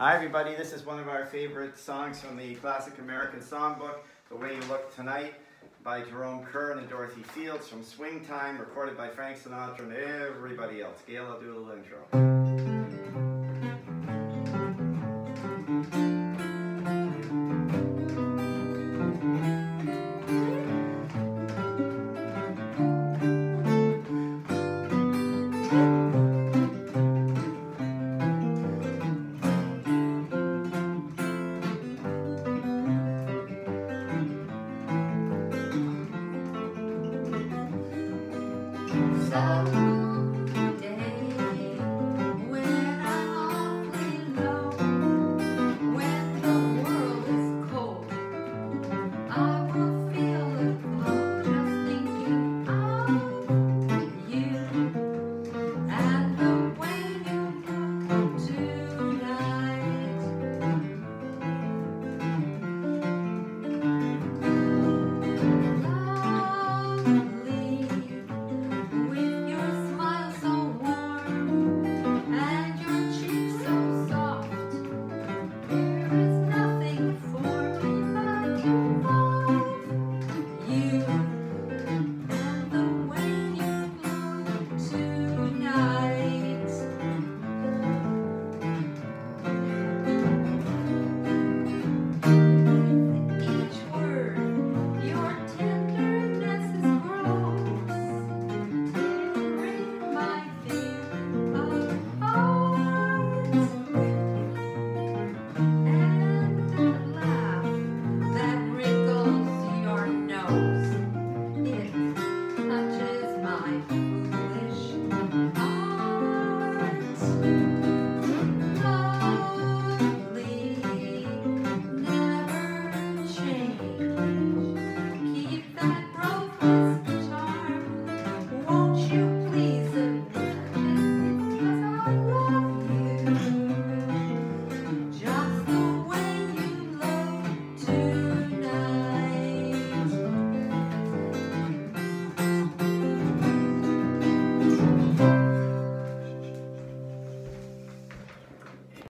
Hi, everybody. This is one of our favorite songs from the Classic American Songbook, The Way You Look Tonight, by Jerome Kern and Dorothy Fields from Swing Time, recorded by Frank Sinatra and everybody else. Gail, I'll do a little intro. So.